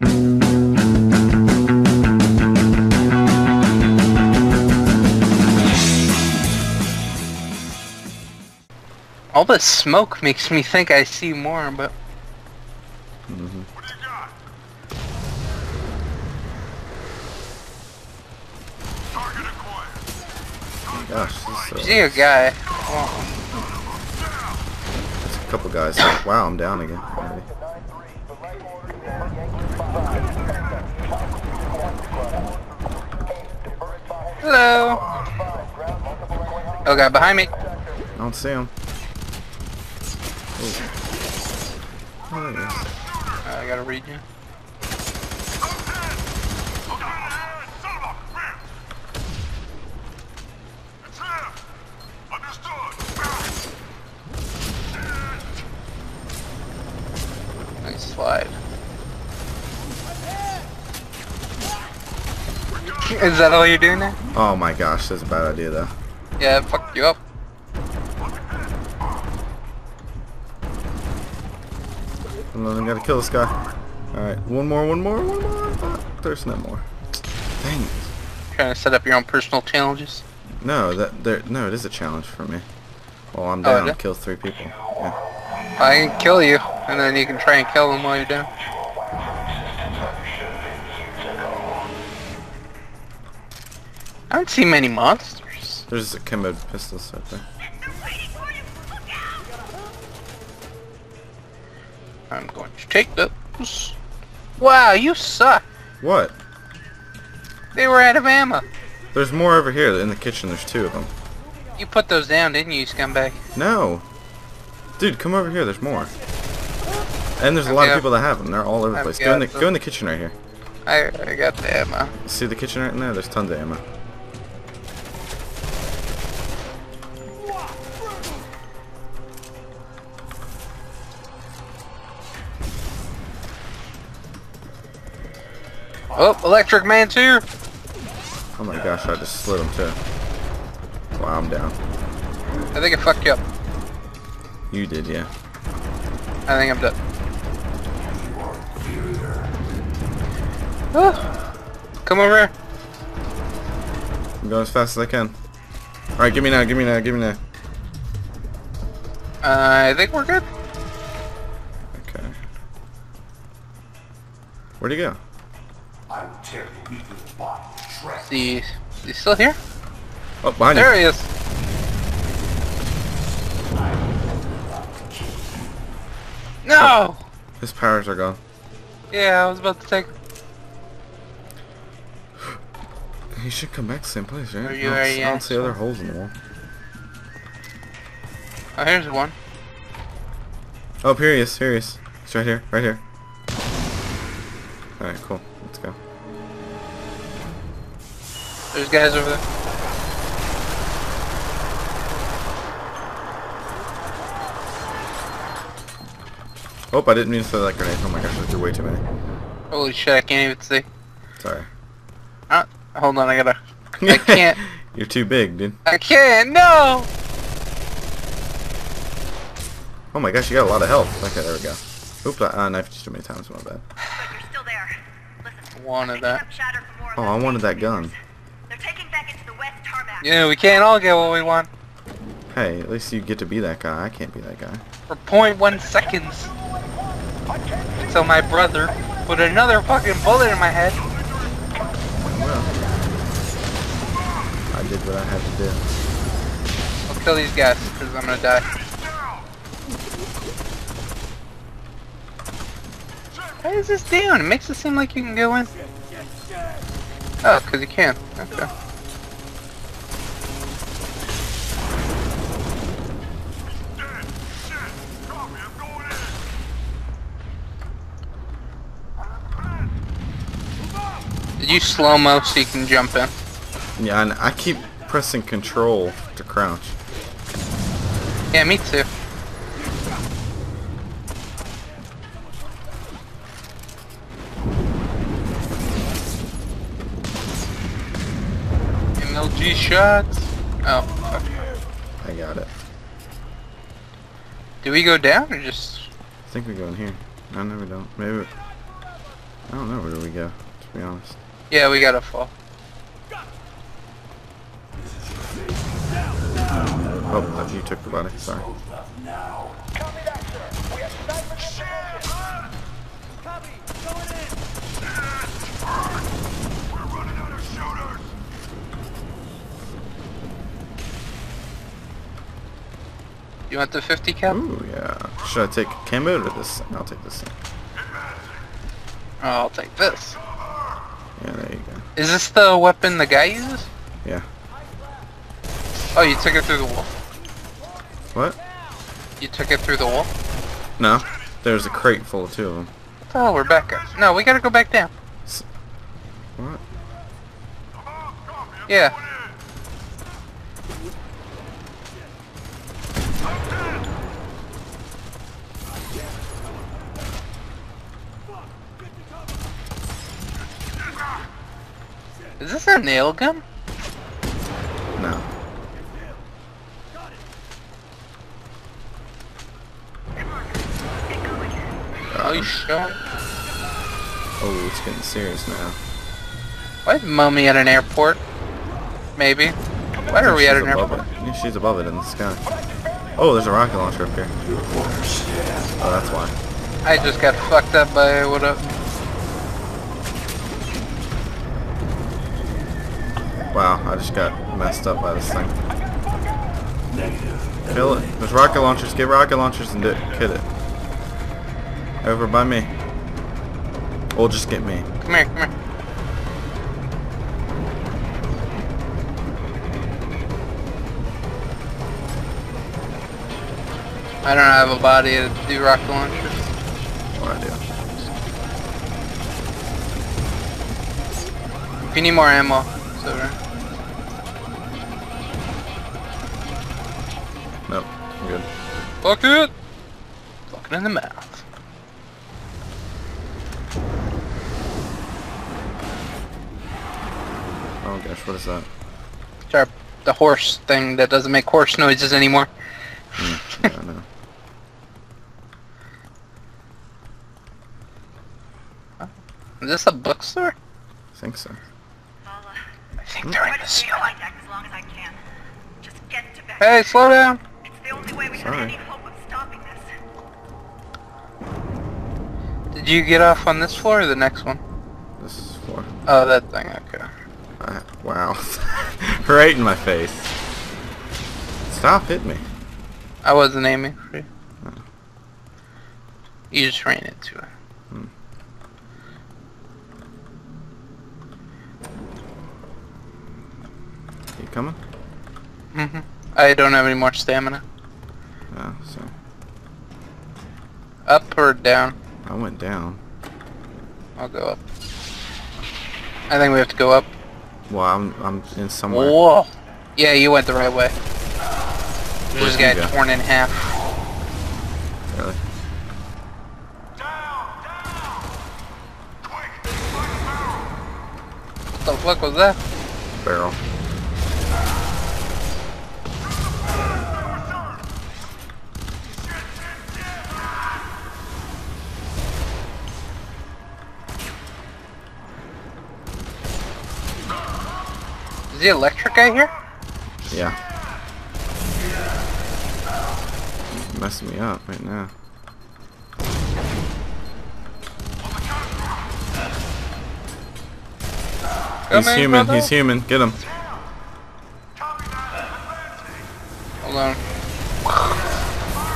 All the smoke makes me think I see more, but hmm Gosh, this I is, see uh, a guy. there's a couple guys. Wow, I'm down again. already. Hello. Oh, guy behind me. I don't see him. Oh, oh there. I gotta read you. Nice slide. Is that all you're doing there? Oh my gosh, that's a bad idea though. Yeah, fuck you up. Hold on, I gotta kill this guy. Alright, one more, one more, one more. Oh, there's no more. Dang it. Trying to set up your own personal challenges. No, that there. No, it is a challenge for me. Well, I'm Oh, down. it? kill three people. Yeah. I can kill you, and then you can try and kill them while you're down. Don't see many monsters. There's a Kimbo pistol right there. I'm going to take those. Wow, you suck. What? They were out of ammo. There's more over here in the kitchen. There's two of them. You put those down, didn't you, scumbag? No. Dude, come over here. There's more. And there's a lot of people that have them. They're all over the place. Go in the them. go in the kitchen right here. I, I got the ammo. See the kitchen right in there? There's tons of ammo. Oh, Electric Man 2! Oh my gosh, I just slid him too. Wow, I'm down. I think I fucked you up. You did, yeah. I think I'm done. Oh. Come over here. I'm going as fast as I can. Alright, give me now, give me now, give me now. Uh, I think we're good. Okay. Where'd he go? I tear the weakling body to shreds. Is he, is still here? Oh, behind There you. he is. No! His powers are gone. Yeah, I was about to take. He should come back to the same place, right? Are I you don't, I don't see other holes in the wall. Oh, here's one. Oh, here he is, here he is. He's right here, right here. Alright, cool. There's guys over there. Oh, I didn't mean to throw that grenade. Oh my gosh, I threw way too many. Holy shit, I can't even see. Sorry. Uh, hold on, I gotta. I can't. You're too big, dude. I can't. No. Oh my gosh, you got a lot of health. Okay, there we go. Oops, I uh, knifed you too many times. My bad. You're still there. Listen. Wanted picking that. up chatter from more of Oh, I wanted that gun. groups. They're taking back into the west tarmac. Yeah, we can't all get what we want Hey, at least you get to be that guy. I can't be that guy. for 0.1 seconds. So my brother put another fucking bullet in my head. Well, I did what I had to do. I'll kill these guys because I'm gonna die. What is this down? It makes it seem like you can go in. Oh, because you can. Okay. You slow mo so you can jump in? Yeah, and I keep pressing control to crouch. Yeah, me too. MLG shots. Oh. I got it. Do we go down or just? I think we go in here. No, no, we don't. Maybe. I don't know where do we go, to be honest. Yeah, we gotta fall. Oh, you took the body, sorry. You want the 50 cal? Ooh, yeah. Should I take camo or this? I'll take this thing. I'll take this. Yeah, there you go. Is this the weapon the guy uses? Yeah. Oh, you took it through the wall. What? You took it through the wall? No. There's a crate full of two of them. Oh, we're back up. No, we gotta go back down. What? Yeah. Is this a nail gun? No. Oh, you shot. Oh, it's getting serious now. What? Mummy at an airport? Maybe. Why are we at an airport? It. She's above it in the sky. Oh, there's a rocket launcher up here. Oh, that's why. I just got fucked up by what up? Wow, I just got messed up by this thing. Negative. Kill it. There's rocket launchers. Get rocket launchers and do kill it. Over by me. Or just get me. Come here, come here. I don't have a body to do rocket launchers. No idea. If you need more ammo, it's over. Nope. I'm good. Fuck it! Fucking in the mouth. Oh gosh, what is that? It's our, the horse thing that doesn't make horse noises anymore. Hmm, yeah, I know. Is this a bookstore? I think so. I'll, I think they're in the to stay ceiling. as long as I can. Just get to back. Hey, slow down! Sorry. any hope of stopping this. Did you get off on this floor or the next one? This is for. Oh, that thing, okay. I, wow. right in my face. Stop hitting me. I wasn't aiming for you. Hmm. You just ran into it. Hmm. You coming? hmm I don't have any more stamina. Up or down? I went down. I'll go up. I think we have to go up. Well, I'm, I'm in somewhere. Whoa! Yeah, you went the right way. You Where'd just got go? torn in half. Really? What the fuck was that? Barrel. Is the electric guy here? Yeah. He's messing me up right now. Come he's in, human. brother. He's human. Get him. Hold on.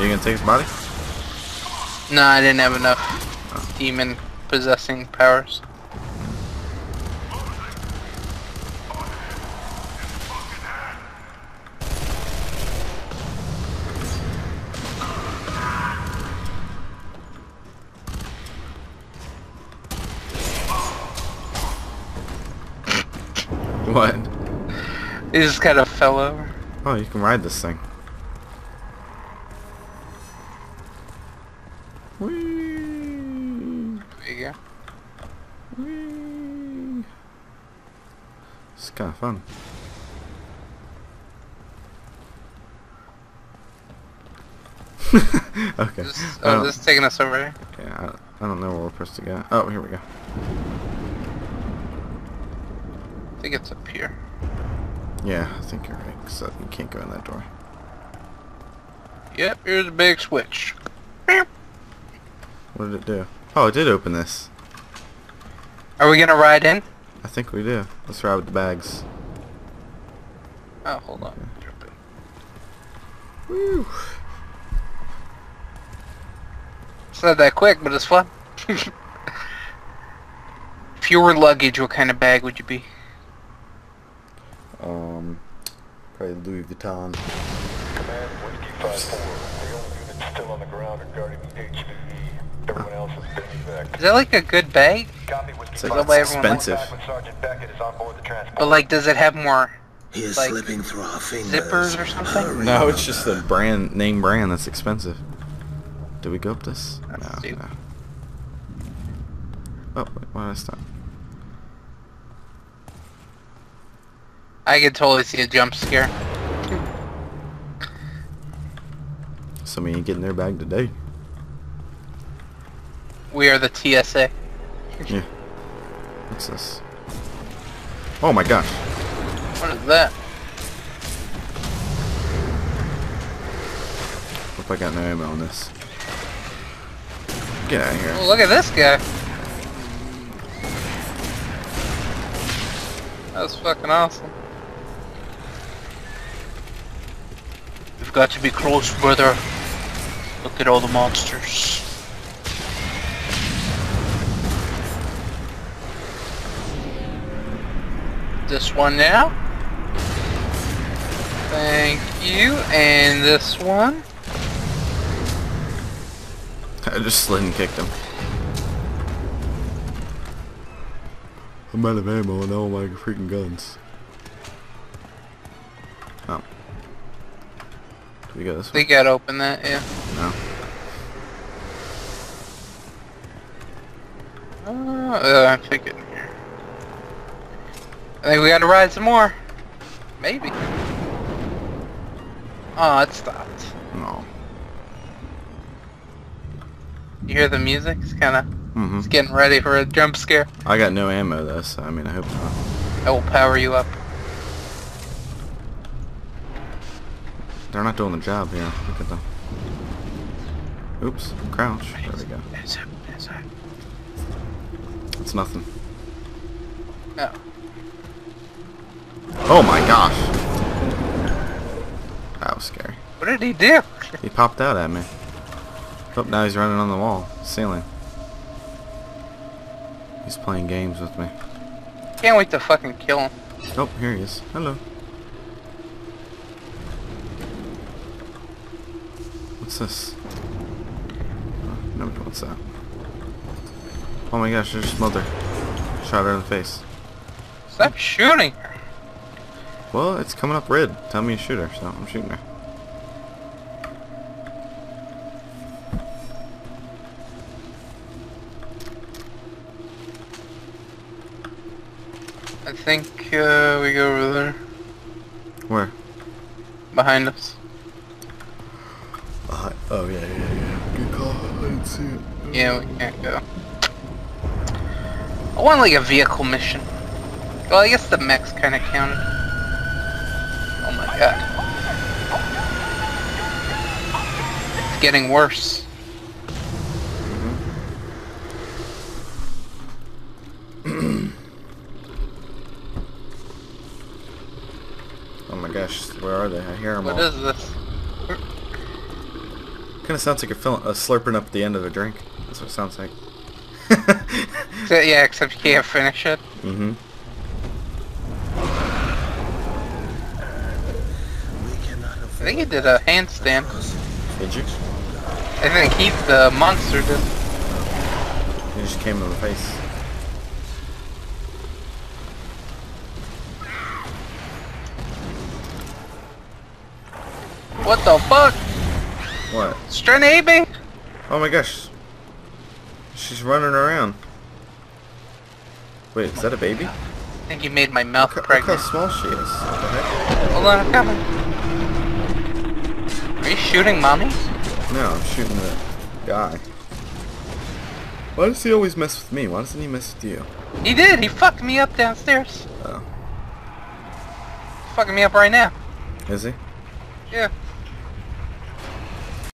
You gonna take his body? No, I didn't have enough demon possessing powers. What? He just kind of fell over. Oh, you can ride this thing. Whee! There you go. Whee! It's kind of fun. okay. This, oh, this is oh, taking us over here. yeah, I, I don't know where we're supposed to go. Oh, here we go. I think it's up here. Yeah, I think you're right. 'cause, uh, you can't go in that door. Yep, here's a big switch. What did it do? Oh, it did open this. Are we gonna ride in? I think we do. Let's ride with the bags. Oh, hold on. Jump in. Woo. It's not that quick, but it's fun. if you were luggage, what kind of bag would you be? Probably Louis Vuitton. Command, Whiskey 5-4. The only units still on the ground are guarding the HVE. Everyone else has been evac. Is that like a good bag? Copy, Whiskey It's, 5-4. like, that way expensive. Sergeant Becket is on board the transport. But like, does it have more He is Like, slipping through our fingers. zippers or something? Hurry. No, it's just a brand name brand that's expensive. Do we go up this? That's no, stupid. no. Oh, wait, why did I stop? I can totally see a jump scare. Somebody ain't getting their bag today. We are the TSA. Yeah. What's this? Oh my gosh. What is that? Hope I got no ammo on this. Get out of here. Oh, look at this guy. That was fucking awesome. Got to be close, brother. Look at all the monsters. This one now. Thank you. And this one. I just slid and kicked him. I'm out of ammo on all my freaking guns. We go this way? Gotta open that, yeah. No. Uh, uh, I think it. I think we gotta ride some more. Maybe. Oh, it stopped. No. You hear the music? It's kinda, hmm it's getting ready for a jump scare. I got no ammo though, so I mean I hope not. I will power you up. They're not doing the job here. Look at them. Oops. Crouch. There we go. It's nothing. No. Oh my gosh. That was scary. What did he do? He popped out at me. Oh, now he's running on the wall, ceiling. He's playing games with me. Can't wait to fucking kill him. Oh, here he is. Hello. What's this? Oh, no, what's that? Oh my gosh, there's Smother. Shot her in the face. Stop shooting her. Well, it's coming up red. Tell me to shoot her, so I'm shooting her. I think uh, we go over there. Where? Behind us. Oh, yeah, yeah, yeah. Good call. I didn't see it. Yeah, we can't go. I want like a vehicle mission. Well, I guess the mechs kind of counted. Oh my god. It's getting worse. Mm-hmm. Oh my gosh, where are they? I hear them What all. is this? Kind of sounds like a, fill- a slurping up the end of a drink. That's what it sounds like. So, yeah, except you can't finish it. mm-hmm. I think he did a handstand. Did you? I think he, the monster, did. He just came in the face. What the fuck? What? Stranabe? Oh my gosh. She's running around. Wait, is that a baby? I think he made my mouth Look, look how small she is. What the heck? Hold on, I'm coming. Are you shooting mommy? No, I'm shooting the guy. Why does he always mess with me? Why doesn't he mess with you? He did. He fucked me up downstairs. Oh. Fucking me up right now. Is he? Yeah.